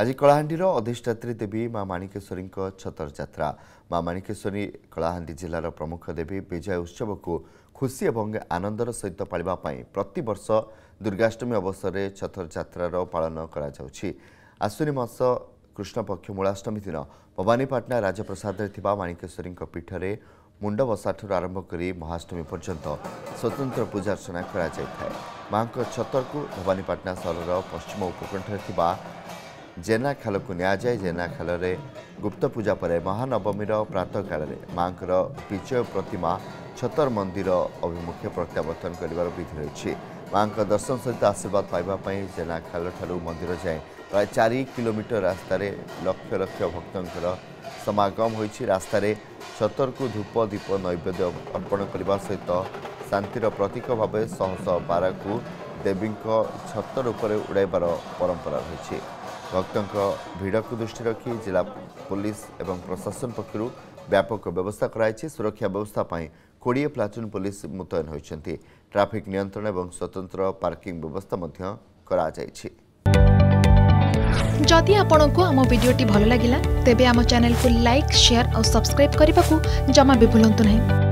ଆଜି କଳାହାଣ୍ଡିର ଅଧିଷ୍ଠାତ୍ରୀ ଦେବୀ ମା ମାଣିକେଶ୍ୱରୀଙ୍କ ଛତର ଯାତ୍ରା ମା ମାଣିକେଶ୍ୱରୀ କଳାହାଣ୍ଡି ଜିଲ୍ଲାର ପ୍ରମୁଖ ଦେବୀ ବିଜୟ ଉତ୍ସବକୁ ଖୁସି ଏବଂ ଆନନ୍ଦର ସହିତ ପାଳିବା ପାଇଁ ପ୍ରତିବର୍ଷ ଦୁର୍ଗାଷ୍ଟମୀ ଅବସରରେ ଛତର ଯାତ୍ରାର ପାଳନ କରାଯାଉଛି। ଆଶ୍ୱିନ ମାସ କୃଷ୍ଣପକ୍ଷ ମୂଳାଷ୍ଟମୀ ଦିନ ଭବାନୀପାଟଣା ରାଜପ୍ରସାଦରେ ଥିବା ମାଣିକେଶ୍ୱରୀଙ୍କ ପୀଠରେ ମୁଣ୍ଡବସାଠାରୁ ଆରମ୍ଭ କରି ମହାଷ୍ଟମୀ ପର୍ଯ୍ୟନ୍ତ ସ୍ୱତନ୍ତ୍ର ପୂଜାର୍ଚ୍ଚନା କରାଯାଇଥାଏ। ମାଙ୍କ ଛତରକୁ ଭବାନୀପାଟଣା ସହରର ପଶ୍ଚିମ ଉପକଣ୍ଠରେ ଥିବା ଜେନା ଖାଲକୁ ନିଆଯାଏ। ଜେନା ଖାଲରେ ଗୁପ୍ତ ପୂଜା ପରେ ମହାନବମୀର ପ୍ରାତଃକାଳରେ ମାଙ୍କର ବିଜୟ ପ୍ରତିମା ଛତର ମନ୍ଦିର ଅଭିମୁଖେ ପ୍ରତ୍ୟାବର୍ତ୍ତନ କରିବାର ବିଧି ରହିଛି। ମାଙ୍କ ଦର୍ଶନ ସହିତ ଆଶୀର୍ବାଦ ପାଇବା ପାଇଁ ଜେନା ଖାଲଠାରୁ ମନ୍ଦିର ଯାଏଁ ପ୍ରାୟ ଚାରି କିଲୋମିଟର ରାସ୍ତାରେ ଲକ୍ଷ ଲକ୍ଷ ଭକ୍ତଙ୍କର ସମାଗମ ହୋଇଛି। ରାସ୍ତାରେ ଛତରକୁ ଧୂପ ଦୀପ ନୈବେଦ୍ୟ ଅର୍ପଣ କରିବା ସହିତ ଶାନ୍ତିର ପ୍ରତୀକ ଭାବେ ଶହ ଶହ ବାରାକୁ ଦେବୀଙ୍କ ଛତର ଉପରେ ଉଡ଼ାଇବାର ପରମ୍ପରା ରହିଛି। ଭକ୍ତଙ୍କ ଭିଡ଼କୁ ଦୃଷ୍ଟିରେ ରଖି ଜିଲ୍ଲା ପୋଲିସ ଏବଂ ପ୍ରଶାସନ ପକ୍ଷରୁ ବ୍ୟାପକ ବ୍ୟବସ୍ଥା କରାଯାଇଛି। ସୁରକ୍ଷା ବ୍ୟବସ୍ଥା ପାଇଁ କୋଡ଼ିଏ ପ୍ଲାଟୁନ୍ ପୋଲିସ ମୁତୟନ ହୋଇଛନ୍ତି। ଟ୍ରାଫିକ୍ ନିୟନ୍ତ୍ରଣ ଏବଂ ସ୍ୱତନ୍ତ୍ର ପାର୍କିଂ ବ୍ୟବସ୍ଥା ମଧ୍ୟ କରାଯାଇଛି। ଯଦି ଆପଣଙ୍କୁ ଆମ ଭିଡ଼ିଓଟି ଭଲ ଲାଗିଲା ତେବେ ଆମ ଚ୍ୟାନେଲକୁ ଲାଇକ୍ ସେୟାର ଆଉ ସବସ୍କ୍ରାଇବ୍ କରିବାକୁ ଜମା ବି ଭୁଲନ୍ତୁ ନାହିଁ।